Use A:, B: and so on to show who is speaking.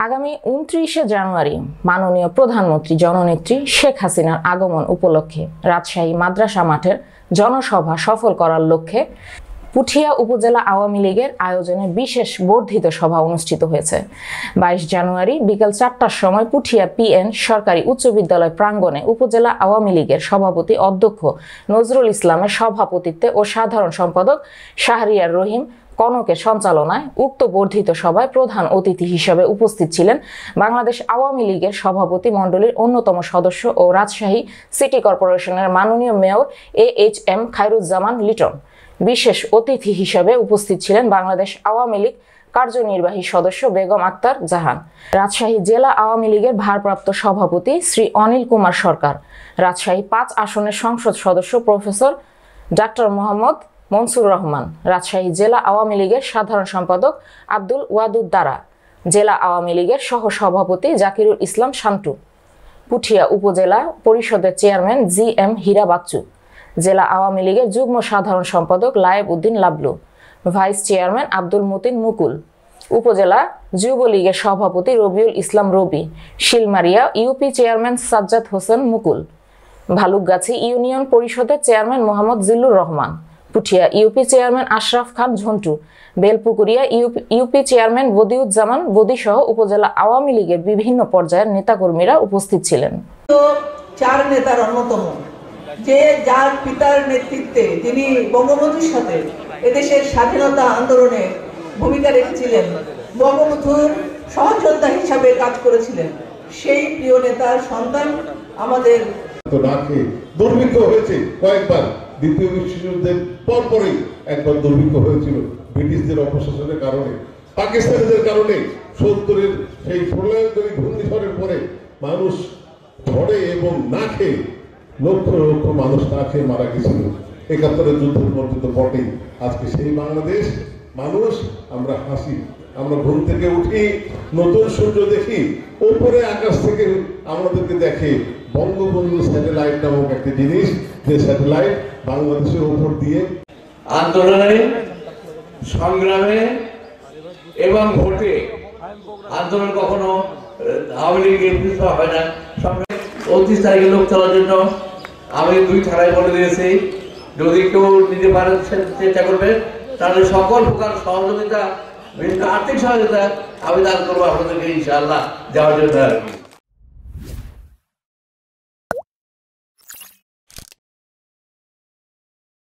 A: আগামী উনত্রিশে জানুয়ারি মাননীয় প্রধানমন্ত্রী জননেত্রী শেখ হাসিনার আগমন উপলক্ষে রাজশাহী মাদ্রাসা মাঠের জনসভা সফল করার লক্ষ্যে পুঠিয়া উপজেলা আওয়ামী লীগের আয়োজনে বিশেষ বর্ধিত সভা অনুষ্ঠিত হয়েছে। বাইশ জানুয়ারি বিকাল চারটার সময় পুঠিয়া পিএন সরকারি উচ্চ বিদ্যালয় প্রাঙ্গণে উপজেলা আওয়ামী লীগের সভাপতি অধ্যক্ষ নজরুল ইসলামের সভাপতিত্বে ও সাধারণ সম্পাদক শাহরিয়ার রহিম কনকের সঞ্চালনায় উক্ত বর্ধিত সভায় প্রধান অতিথি হিসেবে উপস্থিত ছিলেন বাংলাদেশ আওয়ামী লীগের সভাপতি মণ্ডলীর অন্যতম সদস্য ও রাজশাহী সিটি কর্পোরেশনের মাননীয় mayor A H M Khairuzzaman Liton. বিশেষ অতিথি হিসেবে উপস্থিত ছিলেন বাংলাদেশ আওয়ামী লীগ কার্যনির্বাহী সদস্য বেগম আক্তার জাহান। রাজশাহী জেলা আওয়ামী লীগের ভারপ্রাপ্ত সভাপতি শ্রী অনিল কুমার সরকার। রাজশাহী পাঁচ আসনের সংসদ সদস্য প্রফেসর ডাক্তার মোহাম্মদ মনসুর রহমান, রাজশাহী জেলা আওয়ামী লীগের সাধারণ সম্পাদক আব্দুল ওয়াদুদ দারা জেলা আওয়ামী লীগের সহ সভাপতি জাকিরুল ইসলাম শান্টু, পুঠিয়া উপজেলা পরিষদের chairman G M Hira Bachchu জেলা আওয়ামী লীগের যুগ্ম সাধারণ সম্পাদক লায়েব উদ্দিন লাবলু, ভাইস চেয়ারম্যান আব্দুল মতিন মুকুল, উপজেলা যুবলীগের সভাপতি Rabiul Islam Robi, Shilmaria UP chairman Sajjad Hossain Mukul, Bhalukgachhi union পরিষদের chairman Mohammad Zillur Rahman Puthia UP chairman Ashraf Khan Jhontu Belpukuria UP chairman Badiuzzaman Badi সহ উপজেলা আওয়ামী লীগের বিভিন্ন পর্যায়ের নেতাকর্মীরা উপস্থিত ছিলেন।
B: চার নেতার অন্যতম যে যার পিতার নেতৃত্বে যিনি বঙ্গবন্ধুর সাথে এদেশের স্বাধীনতা আন্দোলনে ভূমিকা রেখেছিলেন বঙ্গবন্ধুর সহযোদ্ধা হিসাবে কাজ করেছিলেন সেই প্রিয় নেতার সন্তান আমাদের
C: দুর্ভিক্ষ হয়েছে কয়েকবার। দ্বিতীয় বিশ্বযুদ্ধের পরপরই একবার দুর্ভিক্ষ হয়েছিল ব্রিটিশদের অপশাসনের কারণে, পাকিস্তানিদের কারণে। সত্তরের সেই প্রলয়ঙ্করী ঘূর্ণিঝড়ের পরে মানুষ ঝড়ে এবং না খেয়ে লক্ষ লক্ষ মানুষ না খেয়ে মারা গেছিল। একাত্তরের যুদ্ধের মধ্যে তো বটেই। আজকে সেই বাংলাদেশ, মানুষ, আমরা হাসি, আমরা ঘুম থেকে উঠি, নতুন সূর্য দেখি, ওপরে আকাশ থেকে আমাদেরকে দেখে বঙ্গবন্ধু স্যাটেলাইট নামক একটা জিনিস, যে স্যাটেলাইট বাংলাদেশের উপর দিয়ে
D: আন্দোলনে, সংগ্রামে এবং ভোটে, আন্দোলন কখনো আওয়ামী লীগের পিছু হয় না। উনত্রিশ তারিখে লোক চলার জন্য আমি দুই থানায় বলে দিয়েছি, যদি কেউ নিজে পারেন চেষ্টা করবে। তাহলে সকল প্রকার সহযোগিতা, বিভিন্ন আর্থিক সহযোগিতা আমি দান করব আপনাদেরকে, ইনশাআল্লাহ, যাওয়ার জন্য।